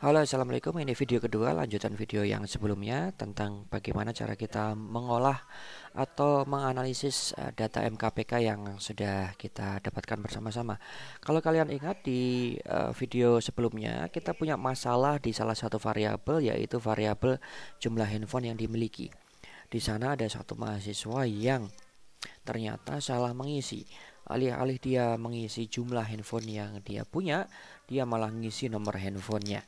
Halo assalamualaikum. Ini video kedua lanjutan video yang sebelumnya tentang bagaimana cara kita mengolah atau menganalisis eh, data MKPK yang sudah kita dapatkan bersama-sama. Kalau kalian ingat di uh, video sebelumnya kita punya masalah di salah satu variabel yaitu variabel jumlah handphone yang dimiliki. Di sana ada satu mahasiswa yang ternyata salah mengisi. Alih-alih dia mengisi jumlah handphone yang dia punya Dia malah mengisi nomor handphonenya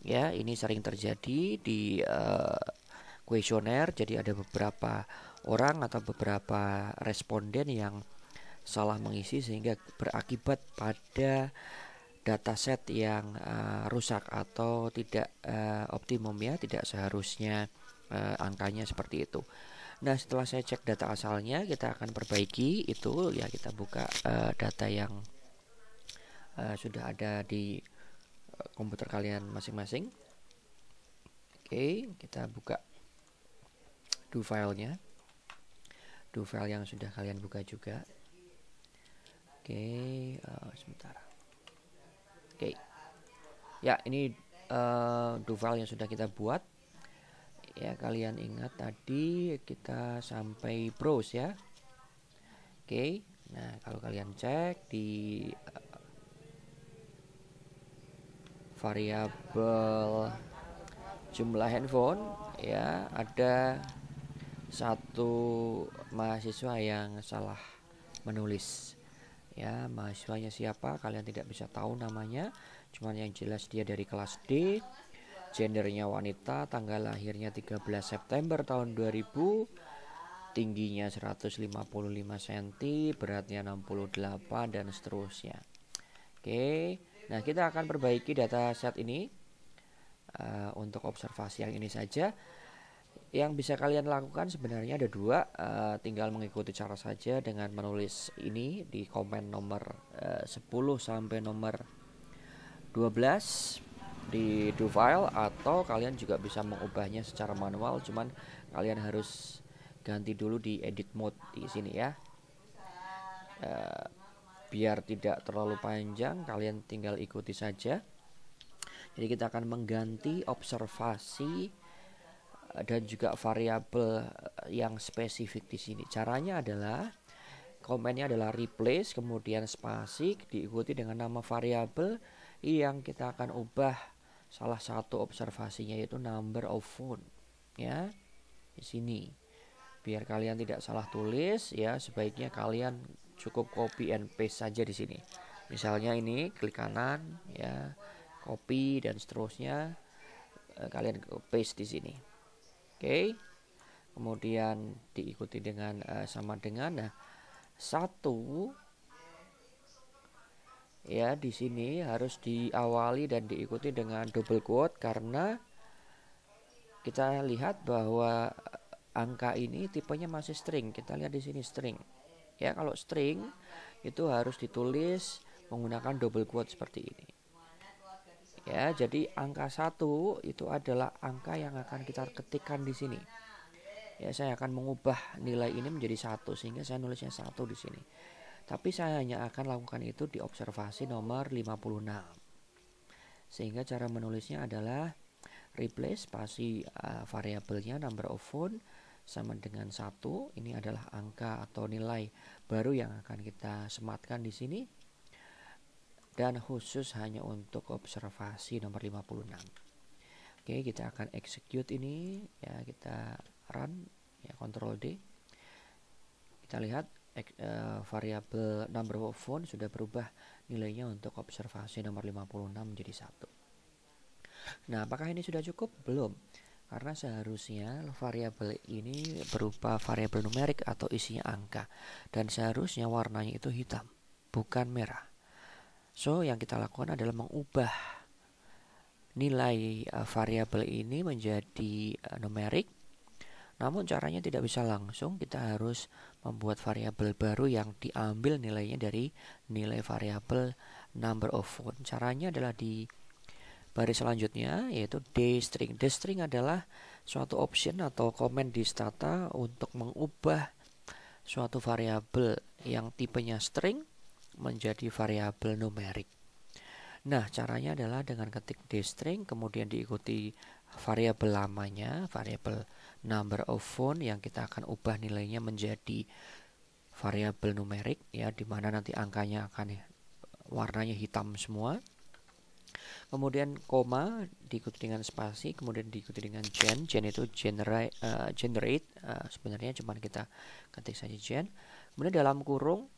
ya ini sering terjadi di kuesioner. Uh, jadi ada beberapa orang atau beberapa responden yang salah mengisi sehingga berakibat pada dataset yang uh, rusak atau tidak uh, optimum ya tidak seharusnya uh, angkanya seperti itu. Nah setelah saya cek data asalnya kita akan perbaiki itu. Ya kita buka uh, data yang uh, sudah ada di komputer kalian masing-masing. Oke kita buka do filenya. Do file yang sudah kalian buka juga. Oke uh, sebentar. Oke. Ya ini uh, do file yang sudah kita buat. Ya kalian ingat tadi kita sampai browse ya. Oke. Nah kalau kalian cek di uh, variabel jumlah handphone ya ada satu mahasiswa yang salah menulis. Ya mahasiswanya siapa kalian tidak bisa tahu namanya cuman yang jelas dia dari kelas D gendernya wanita tanggal lahirnya 13 September tahun 2000 tingginya 155 cm beratnya 68 dan seterusnya. Oke Nah, kita akan perbaiki data set ini uh, untuk observasi yang ini saja. Yang bisa kalian lakukan sebenarnya ada dua, uh, tinggal mengikuti cara saja dengan menulis ini di komen nomor uh, 10 sampai nomor 12 di do file atau kalian juga bisa mengubahnya secara manual cuman kalian harus ganti dulu di edit mode di sini ya. Uh, biar tidak terlalu panjang kalian tinggal ikuti saja. Jadi kita akan mengganti observasi eh, dan juga variabel eh, yang spesifik di sini. Caranya adalah komennya adalah replace kemudian spasi diikuti dengan nama variabel yang kita akan ubah salah satu observasinya yaitu number of phone ya di sini. Biar kalian tidak salah tulis ya sebaiknya kalian cukup copy and paste saja di sini. Misalnya ini klik kanan ya, copy dan seterusnya eh, kalian paste di sini. Oke. Okay. Kemudian diikuti dengan uh, sama dengan nah satu ya di sini harus diawali dan diikuti dengan double quote karena kita lihat bahwa angka ini tipenya masih string. Kita lihat di sini string ya kalau string itu harus ditulis menggunakan double quote seperti ini. Ya jadi angka satu itu adalah angka yang akan kita ketikkan di sini. Ya saya akan mengubah nilai ini menjadi satu sehingga saya nulisnya satu di sini. Tapi saya hanya akan lakukan itu di observasi nomor 56 sehingga cara menulisnya adalah replace spasi uh, variabelnya number of phone sama dengan satu ini adalah angka atau nilai baru yang akan kita sematkan di sini. Dan khusus hanya untuk observasi nomor 56 oke kita akan execute ini. Ya kita run ya control D. Kita lihat uh, variabel number of phone sudah berubah nilainya untuk observasi nomor 56 menjadi satu. Nah apakah ini sudah cukup? Belum karena seharusnya variabel ini berupa variabel numerik atau isinya angka. Dan seharusnya warnanya itu hitam bukan merah. So yang kita lakukan adalah mengubah nilai uh, variabel ini menjadi uh, numerik. Namun caranya tidak bisa langsung. Kita harus membuat variabel baru yang diambil nilainya dari nilai variabel number of phone caranya adalah di baris selanjutnya yaitu dstring. Dstring adalah suatu option atau komen di stata untuk mengubah suatu variabel yang tipenya string menjadi variabel numerik. Nah, caranya adalah dengan ketik dstring kemudian diikuti variabel lamanya, variabel number of phone yang kita akan ubah nilainya menjadi variabel numerik ya di mana nanti angkanya akan warnanya hitam semua. Kemudian koma diikuti dengan spasi, kemudian diikuti dengan gen. Gen itu generate uh, generate uh, sebenarnya cuma kita ketik saja gen. Kemudian dalam kurung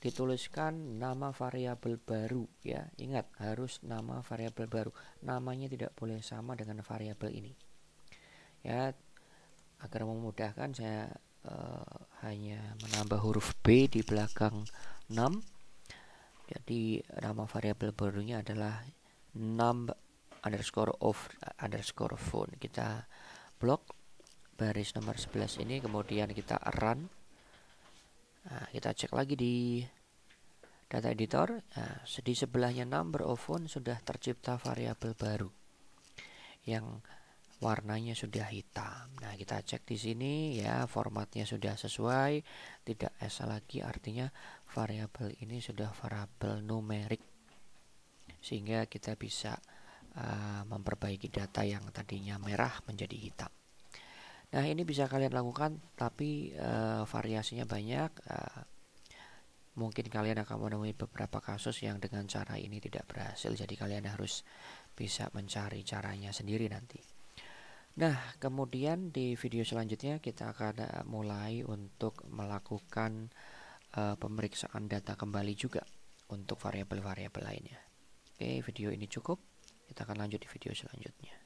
dituliskan nama variabel baru ya. Ingat harus nama variabel baru. Namanya tidak boleh sama dengan variabel ini. Ya, agar memudahkan saya uh, hanya menambah huruf B di belakang 6. Jadi nama variabel barunya adalah num underscore of underscore phone. Kita blok baris nomor 11 ini kemudian kita run Nah, kita cek lagi di data editor. Nah, di sebelahnya number of phone sudah tercipta variabel baru yang warnanya sudah hitam. Nah, kita cek di sini ya formatnya sudah sesuai, tidak S lagi artinya variabel ini sudah variabel numerik. Sehingga kita bisa uh, memperbaiki data yang tadinya merah menjadi hitam. Nah, ini bisa kalian lakukan tapi uh, variasinya banyak. Uh, mungkin kalian akan menemui beberapa kasus yang dengan cara ini tidak berhasil. Jadi kalian harus bisa mencari caranya sendiri nanti. Nah, kemudian di video selanjutnya kita akan uh, mulai untuk melakukan uh, pemeriksaan data kembali juga untuk variabel-variabel lainnya. Oke, video ini cukup. Kita akan lanjut di video selanjutnya.